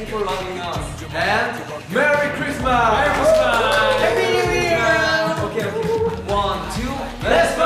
you for loving us. And Merry Christmas! Merry Christmas! Happy New Year! Okay. One, two, let's go!